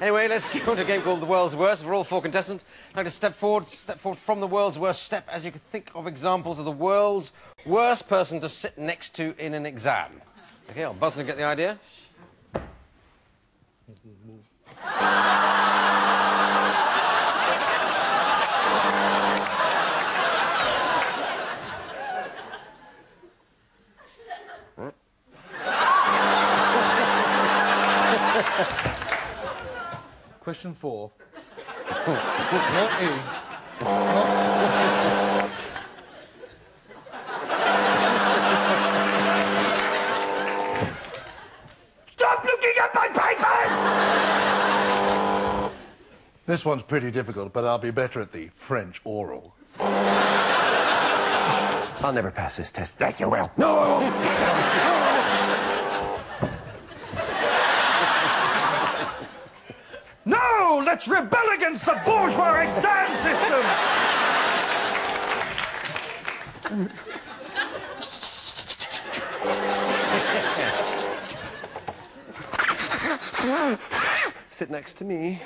Anyway, let's go on to a game called The World's Worst. For all four contestants, I'd like to step forward, step forward from the world's worst step as you can think of examples of the world's worst person to sit next to in an exam. OK, I'll buzz and get the idea. Question four. what is... What... Stop looking at my papers! This one's pretty difficult, but I'll be better at the French oral. I'll never pass this test. Yes, you will. No, I won't. Let's rebel against the bourgeois exam system! Sit next to me.